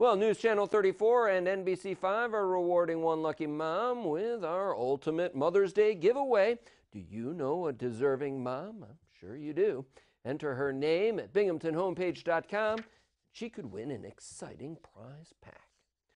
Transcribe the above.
Well, News Channel 34 and NBC5 are rewarding one lucky mom with our ultimate Mother's Day giveaway. Do you know a deserving mom? I'm sure you do. Enter her name at binghamtonhomepage.com. She could win an exciting prize pack.